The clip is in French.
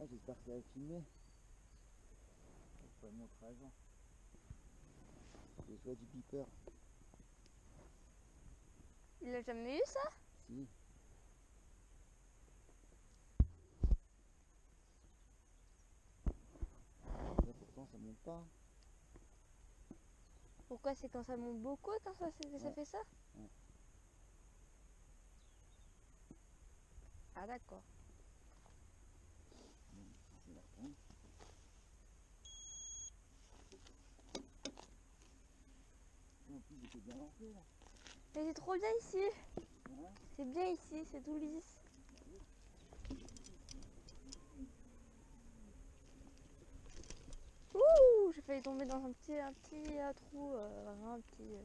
Ah, j'espère que ça va filmer. Montrer. Les joies du beeper. Il a jamais eu ça? Si. Là, pourtant, ça monte pas. Pourquoi c'est quand ça monte beaucoup quand ça, fait ça? Ouais. Ah d'accord. Là. Mais c'est trop bien ici. C'est bien ici, c'est tout lisse. Ouh, j'ai failli tomber dans un petit, un petit euh, trou, euh, un petit. euh.